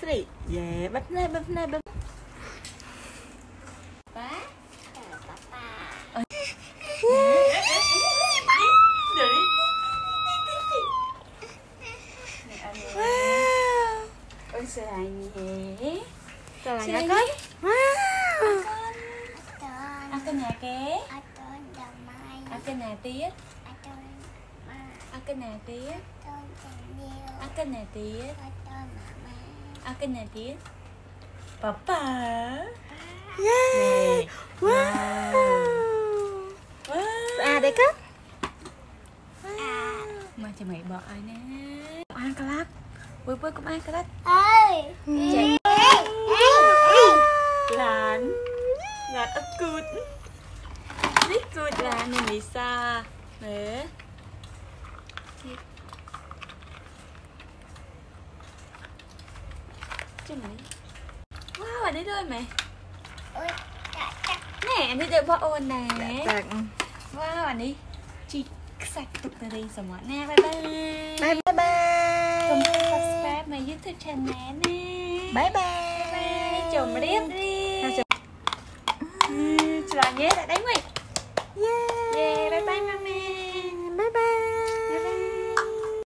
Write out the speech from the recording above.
ស្រីយេបិទភ្នែកបិទភ្នែកបិទប៉ាប៉ាប៉ាអើយស្រឡាញ់ហេ ស្រឡាញ់ណាកូនវ៉ាតនអត់កណាគេអត់តនដល់ម៉ៃអត់កណាទៀតអត់តនម៉ាអត់កណាទៀតតនទាំងនេះអត់កណាទៀតអត់តនម៉ាអត់កណាទៀតប៉ាប៉ាយេវ៉ាវ៉ាស្អាតទេកូនមកចាំឲ្យបកឲ្យណាអានក្លាក់ពួយពួយកុំអានក្លាក់អើយចេះឡានឡានអត់គូតនេះគូតឡាននេះមីសាមើ លចាំនេះវ៉ាវអានេះដូចមែនអូយចាក់ចាក់ណែអានេះដូចបងអូនដែរតាក់វ៉ាវអានេះជីកខ្សាច់ទុកទៅរីសមត់ណាបាយបាយបាយបាកុំយ subscribe មក YouTube channel ណាបាយបាយបាយជម្រាបលាច្រើនញ៉េដាក់ដៃមួយយេ